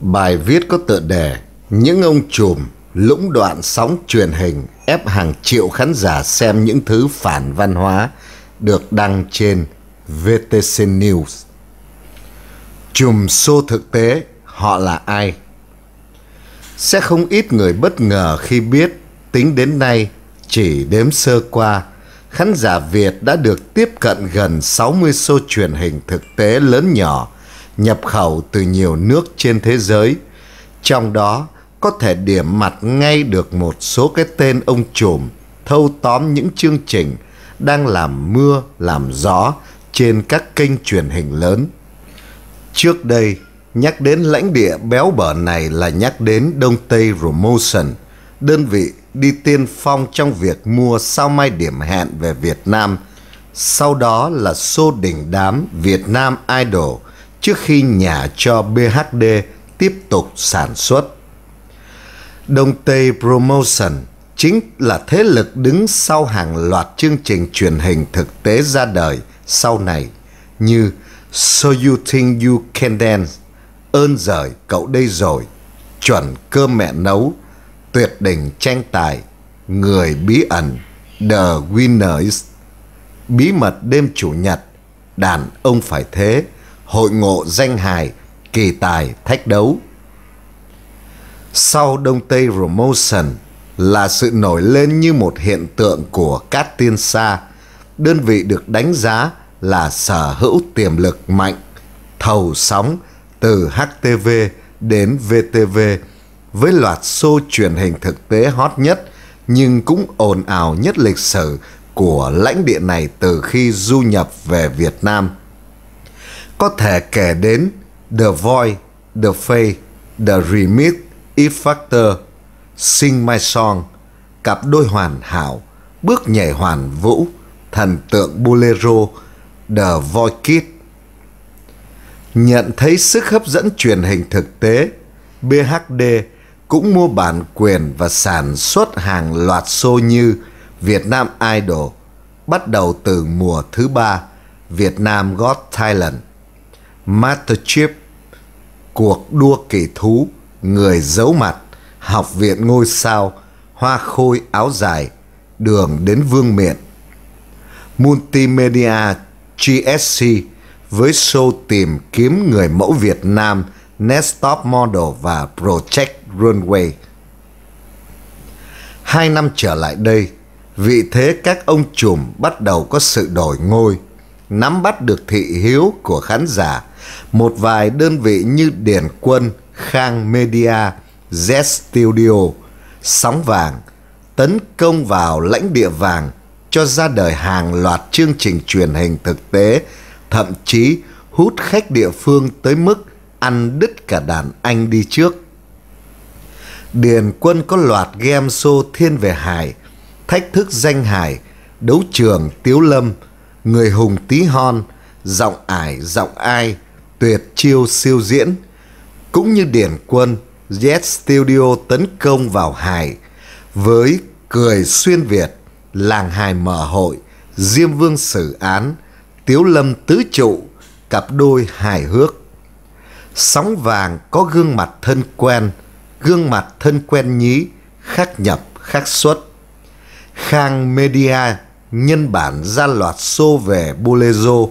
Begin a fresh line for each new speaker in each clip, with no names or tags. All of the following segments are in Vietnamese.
Bài viết có tựa đề Những ông trùm lũng đoạn sóng truyền hình ép hàng triệu khán giả xem những thứ phản văn hóa được đăng trên VTC News. Chùm xô thực tế, họ là ai? Sẽ không ít người bất ngờ khi biết tính đến nay, chỉ đếm sơ qua, khán giả Việt đã được tiếp cận gần 60 show truyền hình thực tế lớn nhỏ nhập khẩu từ nhiều nước trên thế giới. Trong đó có thể điểm mặt ngay được một số cái tên ông trùm thâu tóm những chương trình đang làm mưa làm gió trên các kênh truyền hình lớn. Trước đây, nhắc đến lãnh địa béo bở này là nhắc đến Đông Tây Promotion, đơn vị đi tiên phong trong việc mua sao mai điểm hẹn về Việt Nam. Sau đó là xô đỉnh đám Việt Nam Idol trước khi nhà cho BHD tiếp tục sản xuất. Đông Tây Promotion chính là thế lực đứng sau hàng loạt chương trình truyền hình thực tế ra đời sau này như So You Think You Can Dance, Ơn Rời Cậu Đây Rồi, Chuẩn Cơm Mẹ Nấu, Tuyệt Đỉnh Tranh Tài, Người Bí Ẩn, The Winners, Bí Mật Đêm Chủ nhật, Đàn Ông Phải Thế, Hội Ngộ Danh Hài, Kỳ Tài Thách Đấu. Sau Đông Tây Promotion là sự nổi lên như một hiện tượng của Cát Tiên Sa, đơn vị được đánh giá là sở hữu tiềm lực mạnh, thầu sóng từ HTV đến VTV với loạt show truyền hình thực tế hot nhất nhưng cũng ồn ào nhất lịch sử của lãnh địa này từ khi du nhập về Việt Nam. Có thể kể đến The Voice, The Face, The Remix, If Factor, Sing My Song, cặp đôi hoàn hảo, bước nhảy hoàn vũ, thần tượng Bolero, The Voice kid Nhận thấy sức hấp dẫn truyền hình thực tế, BHD cũng mua bản quyền và sản xuất hàng loạt show như Việt Nam Idol, bắt đầu từ mùa thứ ba, Việt Nam Got Master Masterchef, cuộc đua kỳ thú, người giấu mặt, học viện ngôi sao, hoa khôi áo dài, đường đến vương miện. Multimedia GSC với show tìm kiếm người mẫu Việt Nam Next Top Model và Project Runway. Hai năm trở lại đây, vị thế các ông trùm bắt đầu có sự đổi ngôi, nắm bắt được thị hiếu của khán giả. Một vài đơn vị như Điển Quân, Khang Media, Z Studio, Sóng Vàng tấn công vào lãnh địa vàng cho ra đời hàng loạt chương trình truyền hình thực tế, thậm chí hút khách địa phương tới mức ăn đứt cả đàn anh đi trước. Điền quân có loạt game show thiên về hài, thách thức danh hài, đấu trường tiếu lâm, người hùng tí hon, giọng ải giọng ai, tuyệt chiêu siêu diễn. Cũng như điển quân, Jet Studio tấn công vào hài với cười xuyên Việt, làng hài mở hội, Diêm Vương xử án, Tiếu Lâm tứ trụ, cặp đôi hài hước. Sóng vàng có gương mặt thân quen, gương mặt thân quen nhí, khác nhập, khác xuất. Khang Media nhân bản ra loạt xô về Bolero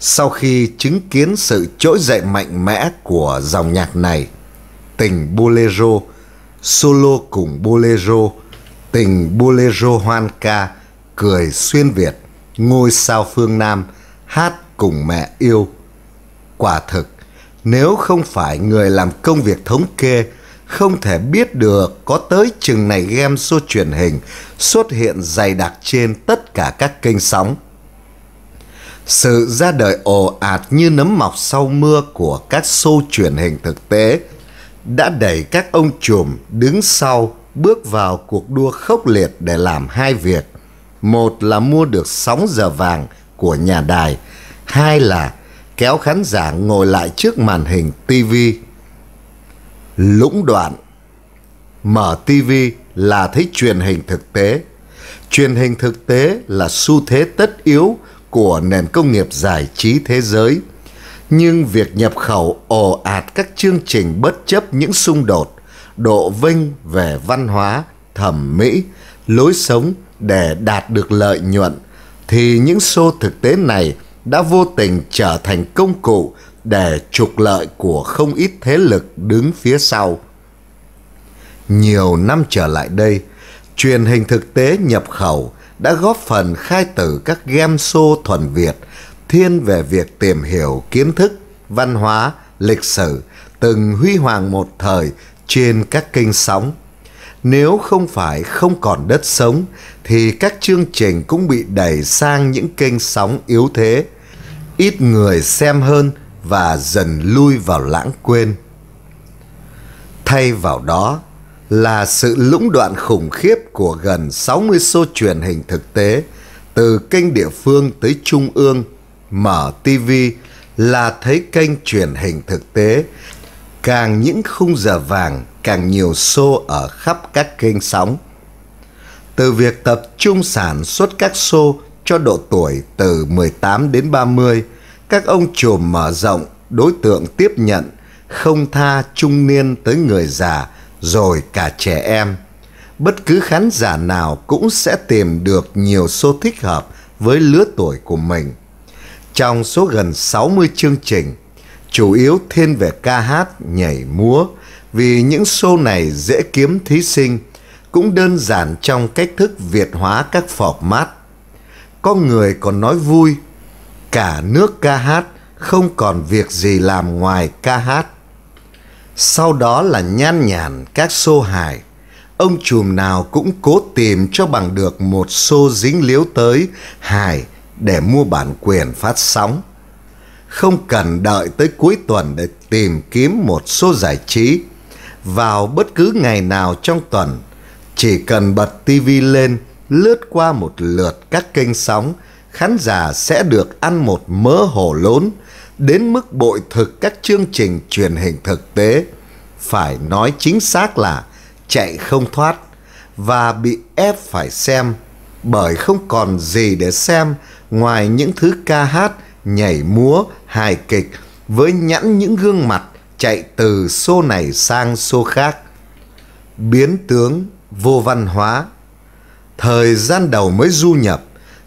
sau khi chứng kiến sự trỗi dậy mạnh mẽ của dòng nhạc này. Tình Bolero, solo cùng Bolero, tình Bolero hoan ca, cười xuyên Việt, ngôi sao phương Nam, hát cùng mẹ yêu. Quả thực, nếu không phải người làm công việc thống kê, không thể biết được có tới chừng này game show truyền hình xuất hiện dày đặc trên tất cả các kênh sóng. Sự ra đời ồ ạt như nấm mọc sau mưa của các show truyền hình thực tế đã đẩy các ông trùm đứng sau bước vào cuộc đua khốc liệt để làm hai việc. Một là mua được sóng giờ vàng của nhà đài, hai là kéo khán giả ngồi lại trước màn hình TV. Lũng đoạn Mở TV là thấy truyền hình thực tế. Truyền hình thực tế là xu thế tất yếu của nền công nghiệp giải trí thế giới. Nhưng việc nhập khẩu ồ ạt các chương trình bất chấp những xung đột, độ vinh về văn hóa, thẩm mỹ, lối sống để đạt được lợi nhuận, thì những show thực tế này đã vô tình trở thành công cụ để trục lợi của không ít thế lực đứng phía sau. Nhiều năm trở lại đây, truyền hình thực tế nhập khẩu đã góp phần khai tử các game show thuần Việt thiên về việc tìm hiểu kiến thức, văn hóa, lịch sử từng huy hoàng một thời trên các kênh sóng. Nếu không phải không còn đất sống thì các chương trình cũng bị đẩy sang những kênh sóng yếu thế, ít người xem hơn và dần lui vào lãng quên. Thay vào đó là sự lũng đoạn khủng khiếp của gần 60 show truyền hình thực tế từ kênh địa phương tới trung ương, mở TV là thấy kênh truyền hình thực tế càng những khung giờ vàng càng nhiều show ở khắp các kênh sóng. Từ việc tập trung sản xuất các show cho độ tuổi từ 18 đến 30, các ông trùm mở rộng đối tượng tiếp nhận, không tha trung niên tới người già, rồi cả trẻ em. Bất cứ khán giả nào cũng sẽ tìm được nhiều show thích hợp với lứa tuổi của mình. Trong số gần 60 chương trình, chủ yếu thiên về ca hát, nhảy múa, vì những show này dễ kiếm thí sinh, cũng đơn giản trong cách thức Việt hóa các format. Có người còn nói vui, cả nước ca hát không còn việc gì làm ngoài ca hát. Sau đó là nhan nhản các xô hài. Ông chùm nào cũng cố tìm cho bằng được một xô dính liếu tới hài để mua bản quyền phát sóng. Không cần đợi tới cuối tuần để tìm kiếm một số giải trí. Vào bất cứ ngày nào trong tuần, chỉ cần bật tivi lên, lướt qua một lượt các kênh sóng, khán giả sẽ được ăn một mớ hổ lốn đến mức bội thực các chương trình truyền hình thực tế, phải nói chính xác là chạy không thoát và bị ép phải xem bởi không còn gì để xem ngoài những thứ ca hát, nhảy múa, hài kịch với nhẵn những gương mặt chạy từ xô này sang xô khác. Biến tướng vô văn hóa Thời gian đầu mới du nhập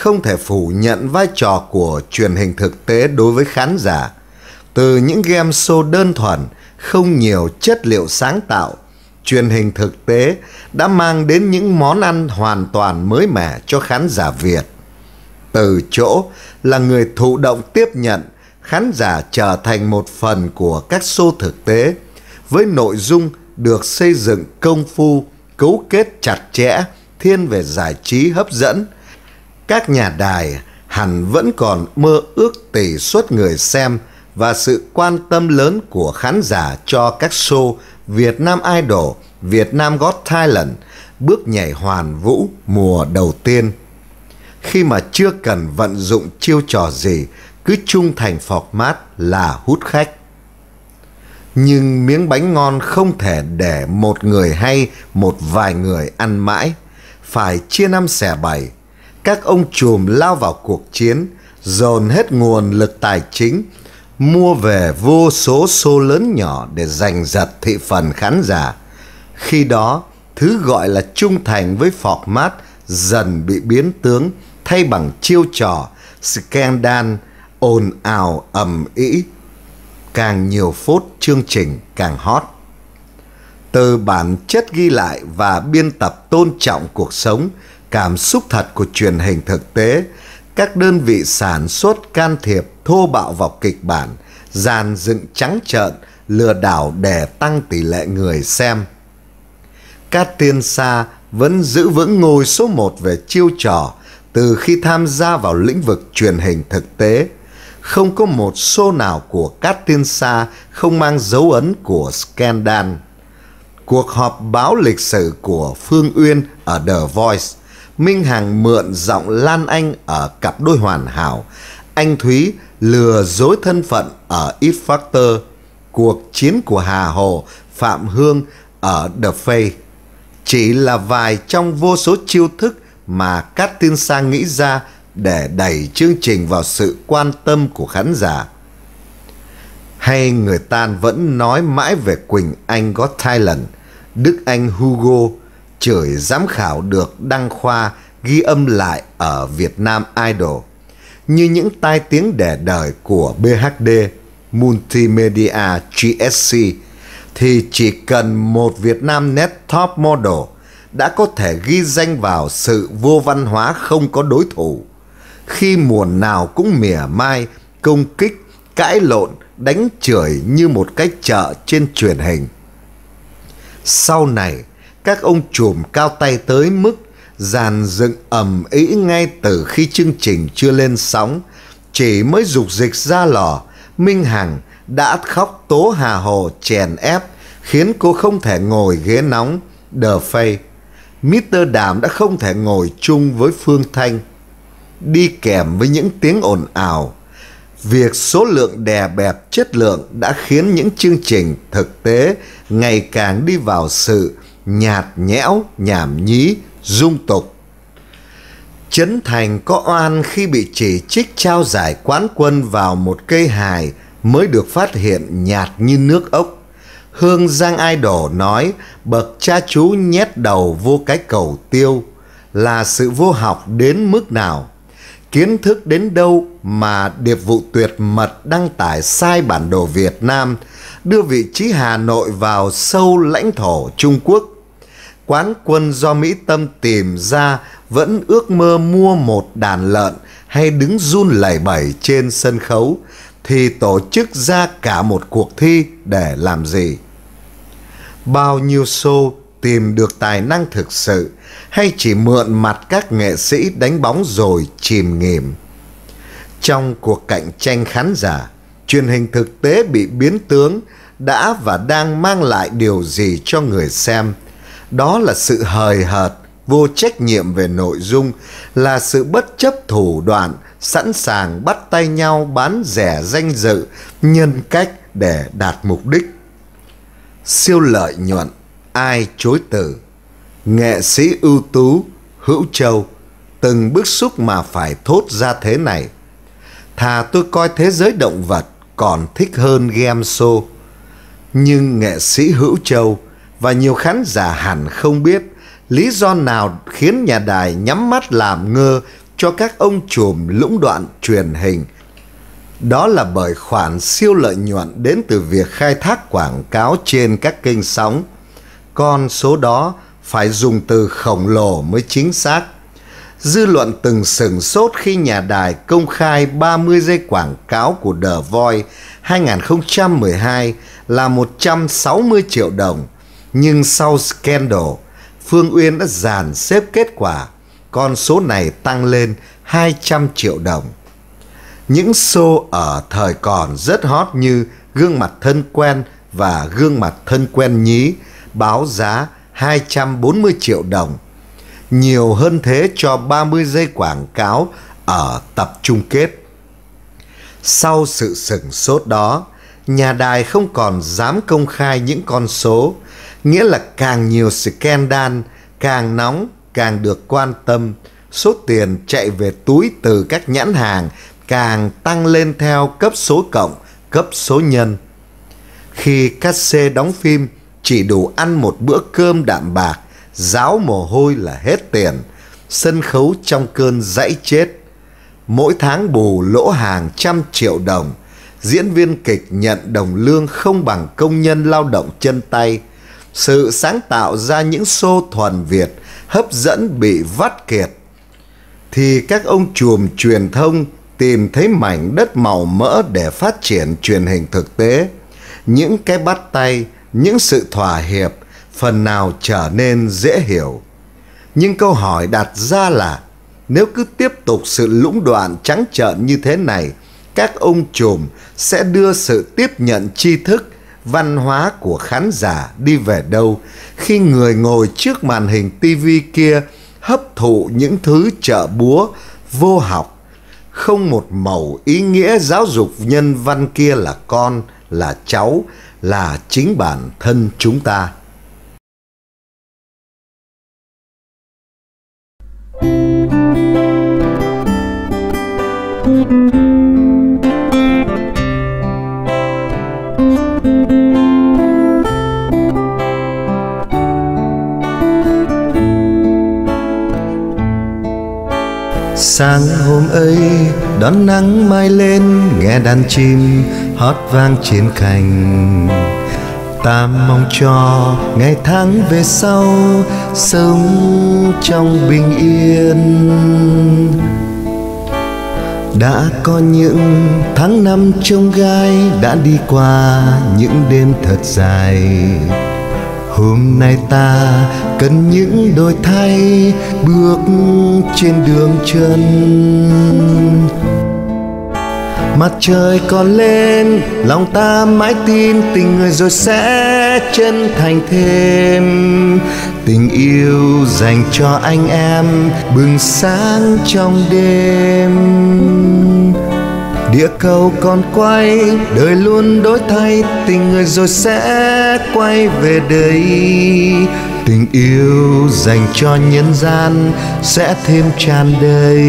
không thể phủ nhận vai trò của truyền hình thực tế đối với khán giả. Từ những game show đơn thuần, không nhiều chất liệu sáng tạo, truyền hình thực tế đã mang đến những món ăn hoàn toàn mới mẻ cho khán giả Việt. Từ chỗ là người thụ động tiếp nhận, khán giả trở thành một phần của các show thực tế với nội dung được xây dựng công phu, cấu kết chặt chẽ, thiên về giải trí hấp dẫn, các nhà đài hẳn vẫn còn mơ ước tỷ suất người xem và sự quan tâm lớn của khán giả cho các show Việt Nam Idol, Việt Nam Got Talent, bước nhảy hoàn vũ mùa đầu tiên. Khi mà chưa cần vận dụng chiêu trò gì, cứ trung thành format là hút khách. Nhưng miếng bánh ngon không thể để một người hay một vài người ăn mãi, phải chia năm xẻ bảy các ông trùm lao vào cuộc chiến, dồn hết nguồn lực tài chính, mua về vô số xô lớn nhỏ để giành giật thị phần khán giả. Khi đó, thứ gọi là trung thành với format dần bị biến tướng thay bằng chiêu trò, scandal, ồn ào ầm ĩ. Càng nhiều phút chương trình càng hot. Từ bản chất ghi lại và biên tập tôn trọng cuộc sống cảm xúc thật của truyền hình thực tế, các đơn vị sản xuất can thiệp thô bạo vào kịch bản, dàn dựng trắng trợn, lừa đảo để tăng tỷ lệ người xem. Cát Tiên Sa vẫn giữ vững ngôi số một về chiêu trò từ khi tham gia vào lĩnh vực truyền hình thực tế. Không có một show nào của Cát Tiên Sa không mang dấu ấn của scandal. Cuộc họp báo lịch sử của Phương Uyên ở The Voice Minh Hằng mượn giọng Lan Anh ở cặp đôi hoàn hảo. Anh Thúy lừa dối thân phận ở It Factor. Cuộc chiến của Hà Hồ, Phạm Hương ở The Face. Chỉ là vài trong vô số chiêu thức mà Cát Tiên Sang nghĩ ra để đẩy chương trình vào sự quan tâm của khán giả. Hay người ta vẫn nói mãi về Quỳnh Anh Got Thailand, Đức Anh Hugo, chửi giám khảo được đăng khoa ghi âm lại ở Việt Nam Idol như những tai tiếng đẻ đời của BHD Multimedia GSC thì chỉ cần một Việt Nam Net Top Model đã có thể ghi danh vào sự vô văn hóa không có đối thủ. Khi mùa nào cũng mỉa mai, công kích, cãi lộn, đánh chửi như một cái chợ trên truyền hình. Sau này, các ông trùm cao tay tới mức dàn dựng ầm ĩ ngay từ khi chương trình chưa lên sóng, chỉ mới dục dịch ra lò, Minh Hằng đã khóc tố Hà Hồ chèn ép, khiến cô không thể ngồi ghế nóng, đờ phây. Mr. Đàm đã không thể ngồi chung với Phương Thanh. Đi kèm với những tiếng ồn ào, việc số lượng đè bẹp chất lượng đã khiến những chương trình thực tế ngày càng đi vào sự nhạt nhẽo, nhảm nhí, dung tục. Trấn Thành có oan khi bị chỉ trích trao giải quán quân vào một cây hài mới được phát hiện nhạt như nước ốc. Hương Giang Ai Đổ nói bậc cha chú nhét đầu vô cái cầu tiêu là sự vô học đến mức nào. Kiến thức đến đâu mà điệp vụ tuyệt mật đăng tải sai bản đồ Việt Nam đưa vị trí Hà Nội vào sâu lãnh thổ Trung Quốc. Quán quân do Mỹ Tâm tìm ra vẫn ước mơ mua một đàn lợn hay đứng run lẩy bẩy trên sân khấu thì tổ chức ra cả một cuộc thi để làm gì? Bao nhiêu show tìm được tài năng thực sự hay chỉ mượn mặt các nghệ sĩ đánh bóng rồi chìm nghỉm? Trong cuộc cạnh tranh khán giả, truyền hình thực tế bị biến tướng đã và đang mang lại điều gì cho người xem? Đó là sự hời hợt, vô trách nhiệm về nội dung, là sự bất chấp thủ đoạn, sẵn sàng bắt tay nhau bán rẻ danh dự, nhân cách để đạt mục đích. Siêu lợi nhuận, ai chối từ. Nghệ sĩ ưu tú, hữu châu, từng bức xúc mà phải thốt ra thế này. Thà tôi coi thế giới động vật còn thích hơn game show. Nhưng nghệ sĩ hữu châu và nhiều khán giả hẳn không biết lý do nào khiến nhà đài nhắm mắt làm ngơ cho các ông trùm lũng đoạn truyền hình. Đó là bởi khoản siêu lợi nhuận đến từ việc khai thác quảng cáo trên các kênh sóng. Con số đó phải dùng từ khổng lồ mới chính xác. Dư luận từng sừng sốt khi nhà đài công khai 30 giây quảng cáo của The Voice 2012 là 160 triệu đồng. Nhưng sau scandal, Phương Uyên đã dàn xếp kết quả con số này tăng lên 200 triệu đồng. Những show ở thời còn rất hot như Gương mặt thân quen và Gương mặt thân quen nhí báo giá 240 triệu đồng. Nhiều hơn thế cho 30 giây quảng cáo ở tập chung kết. Sau sự sửng sốt đó, nhà đài không còn dám công khai những con số, nghĩa là càng nhiều scandal, càng nóng càng được quan tâm, số tiền chạy về túi từ các nhãn hàng càng tăng lên theo cấp số cộng, cấp số nhân. Khi cát xê đóng phim chỉ đủ ăn một bữa cơm đạm bạc, ráo mồ hôi là hết tiền, sân khấu trong cơn dãy chết. Mỗi tháng bù lỗ hàng trăm triệu đồng, diễn viên kịch nhận đồng lương không bằng công nhân lao động chân tay. Sự sáng tạo ra những xô thuần Việt hấp dẫn bị vắt kiệt. Thì các ông chùm truyền thông tìm thấy mảnh đất màu mỡ để phát triển truyền hình thực tế. Những cái bắt tay, những sự thỏa hiệp phần nào trở nên dễ hiểu. Nhưng câu hỏi đặt ra là nếu cứ tiếp tục sự lũng đoạn trắng trợn như thế này, các ông chùm sẽ đưa sự tiếp nhận tri thức văn hóa của khán giả đi về đâu khi người ngồi trước màn hình tivi kia hấp thụ những thứ chợ búa, vô học. Không một màu ý nghĩa giáo dục nhân văn kia là con, là cháu, là chính bản thân chúng ta. Sáng hôm ấy, đón nắng mai lên, nghe đàn chim hót vang trên cành. Ta mong cho ngày tháng về sau, sống trong bình yên. Đã có những tháng năm trông gai, đã đi qua những đêm thật dài hôm nay ta cần những đôi thay bước trên đường chân. Mặt trời còn lên, lòng ta mãi tin tình người rồi sẽ chân thành thêm. Tình yêu dành cho anh em bừng sáng trong đêm địa cầu còn quay, đời luôn đổi thay, tình người rồi sẽ quay về đây. Tình yêu dành cho nhân gian sẽ thêm tràn đầy.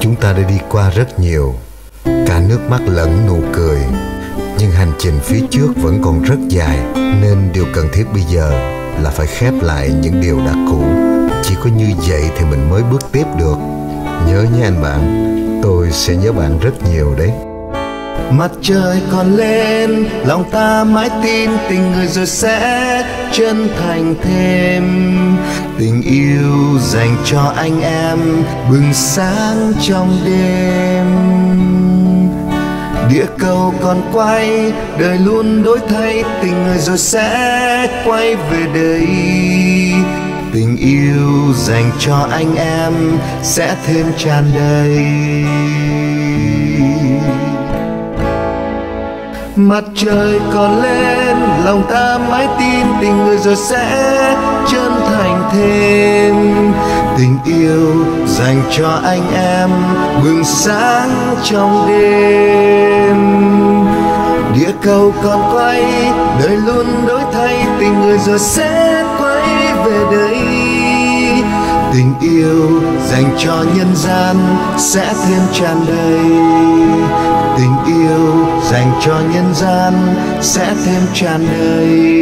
Chúng ta đã đi qua rất nhiều, cả nước mắt lẫn nụ cười. Nhưng hành trình phía trước vẫn còn rất dài, nên điều cần thiết bây giờ là phải khép lại những điều đã cũ. Chỉ có như vậy thì mình mới bước tiếp được nhớ nhé anh bạn. Tôi sẽ nhớ bạn rất nhiều đấy. Mặt trời còn lên, lòng ta mãi tin tình người rồi sẽ chân thành thêm. Tình yêu dành cho anh em bừng sáng trong đêm. Địa cầu còn quay, đời luôn đổi thay, tình người rồi sẽ quay về đây tình yêu dành cho anh em sẽ thêm tràn đầy. Mặt trời còn lên, lòng ta mãi tin tình người rồi sẽ chân thành thêm. Tình yêu dành cho anh em bừng sáng trong đêm. Địa cầu còn quay, đời luôn đổi thay, tình người rồi sẽ về đây. Tình yêu dành cho nhân gian sẽ thêm tràn đầy. Tình yêu dành cho nhân gian sẽ thêm tràn đầy.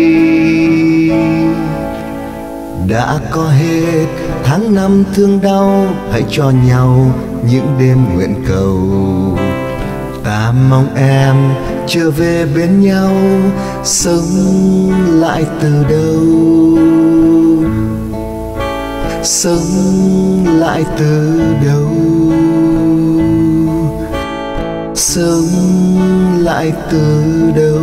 Đã có hết tháng năm thương đau, hãy cho nhau những đêm nguyện cầu. Ta mong em trở về bên nhau, sống lại từ đầu sống lại từ đầu. Sống lại từ đầu.